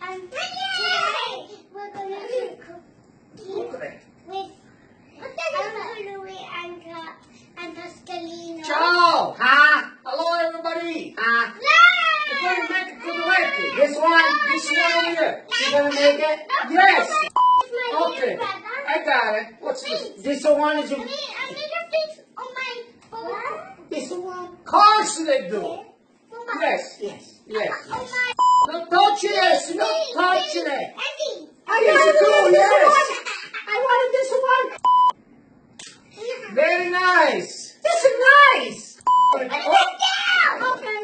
We're um, Louie and! Hello everybody! We're going to make to the. This one, this one here. You gonna make it? Yes! Okay. I got it. What's this? This one is a, a this one? Of course they do. On Yes, Yes. yes. On my. Don't touch this! Don't touch it! I Yes, do, this yes. one. I wanted this one. Very nice. This is nice. Oh, Open.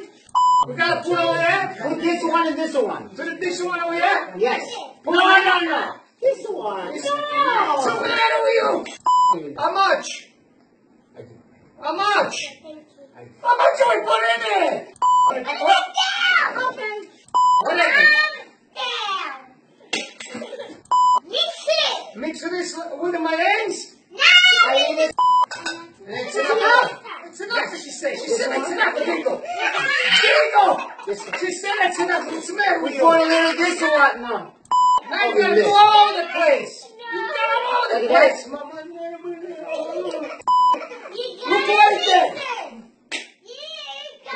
we gotta put over there. Put this one and this one. Put this one over here. Yes. Put No, no, no. This one. What's No. the matter with you? How much? How much? How much do we put in there? Open. What is it? Down. Mix it. Mix this with my hands? Now. I it. It's enough. It's enough, she said. She said it's enough. There you go. There you go. She said it's enough. What's the matter with We you? put a little this one. No. Now you gotta go all over the place. You got all over the place. Mama. Look gotta what he did.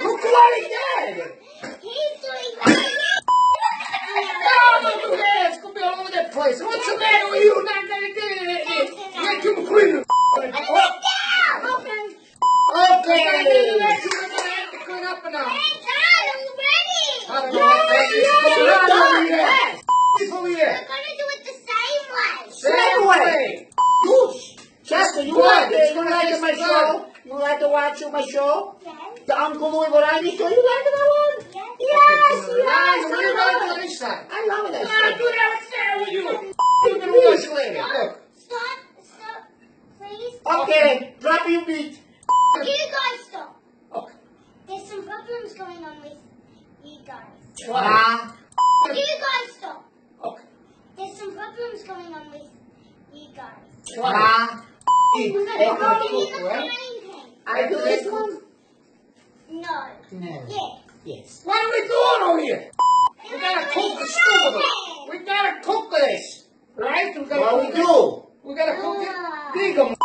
Look gotta- what he did. He's doing that. Oh, look at that. It's gonna be all over the place. What's the matter with you? Not gonna get it. Make him clean. Down. Open. Okay. Let's clean up now. Hands on already. I don't know what that is going on over here. Yes. It's over We're here. gonna do it the same way. Same way. Goose. Chester, you like it? You like my show? You like to watch my show? Yes. The Uncle Louie Variety Show? You like that one? Yes. Yes, Now, yes. what are you I love it. time? I love it. I That do that what's there with you. You can wash later. Look. Stop. Stop. Please. Okay, drop your beat. You guys stop. Okay. There's some problems going on with you guys. What? Ah. You guys stop. Okay. There's some problems going on with you guys. What? Ah. We're gonna go in the frying pan. I do this one? No. No. Yeah. Yes. What are we doing over here? We gotta cook the stupid. We gotta cook this. Right? We gotta What we cook it. do? We gotta cook it. Ah. Dig 'em. Ah!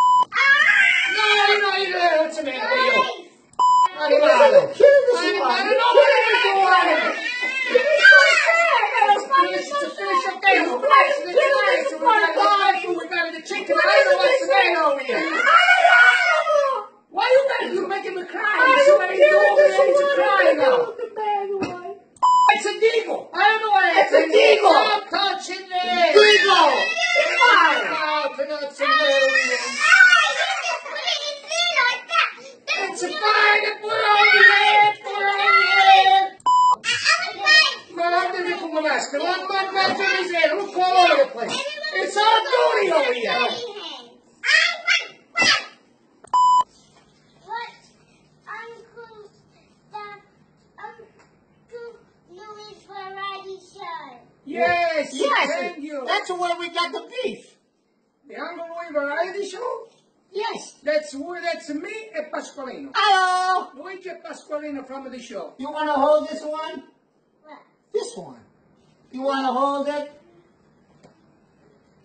No, you know, you know, what's the matter with you? Guys. Not You even guys I are killing this I one. don't You're know killing what this it one. Finish to finish up there. We're pricing it tonight, so we gotta go back and we got the chicken. I don't what's the matter over here. Why you gotta you making me cry? Somebody go over there to cry now. It's a deagle. I don't know what It's a deagle. Stop touching it. Deagle. Come on. Stop it. It's a little It's a fine. Put it on your head. Put it on your head. Guardate come maschera. Non non mezzo miseria. Non all over the place. It's all dirty over here. Yes. Yes. Thank you. That's where we got the beef. The Uncle Louie Variety Show. Yes. That's where that's me and Pasqualino. Hello. Luigi and Pasqualino from the show. You want to hold this one? What? This one. You want to hold it?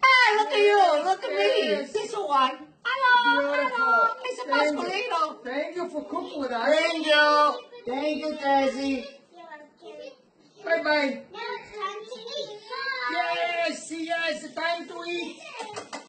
Ah, look at you. Look at me. This one. Hello. Hello. Mr. Pasqualino. Thank you for cooking with us. Thank you. Thank you, Desi. Bye bye. Now it's time to eat. Yes, yes, time to eat.